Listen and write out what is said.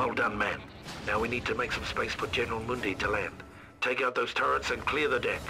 Well done, man. Now we need to make some space for General Mundi to land. Take out those turrets and clear the deck.